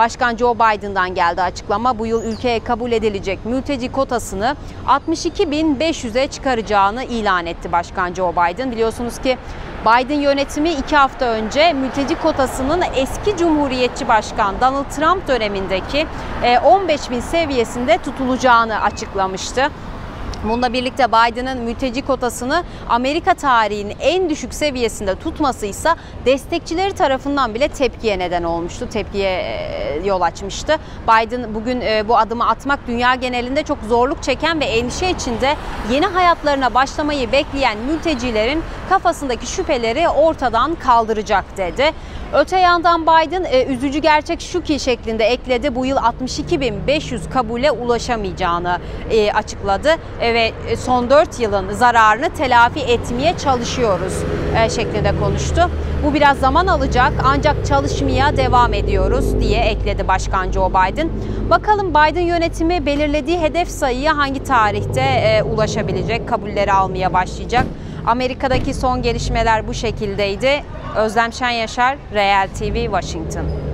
Başkan Joe Biden'dan geldi açıklama. Bu yıl ülkeye kabul edilecek mülteci kotasını 62.500'e çıkaracağını ilan etti Başkan Joe Biden. Biliyorsunuz ki Biden yönetimi iki hafta önce mülteci kotasının eski Cumhuriyetçi Başkan Donald Trump dönemindeki 15 bin seviyesinde tutulacağını açıklamıştı. Bununla birlikte Biden'ın mülteci kotasını Amerika tarihinin en düşük seviyesinde tutması ise destekçileri tarafından bile tepkiye neden olmuştu. Tepkiye yol açmıştı. Biden bugün bu adımı atmak dünya genelinde çok zorluk çeken ve endişe içinde yeni hayatlarına başlamayı bekleyen mültecilerin kafasındaki şüpheleri ortadan kaldıracak dedi. Öte yandan Biden e, üzücü gerçek şu ki şeklinde ekledi. Bu yıl 62.500 kabule ulaşamayacağını e, açıkladı e, ve son 4 yılın zararını telafi etmeye çalışıyoruz e, şeklinde konuştu. Bu biraz zaman alacak ancak çalışmaya devam ediyoruz diye ekledi Başkan Joe Biden. Bakalım Biden yönetimi belirlediği hedef sayıya hangi tarihte e, ulaşabilecek, kabulleri almaya başlayacak. Amerika'daki son gelişmeler bu şekildeydi. Özlem Şen Yaşar, Real TV, Washington.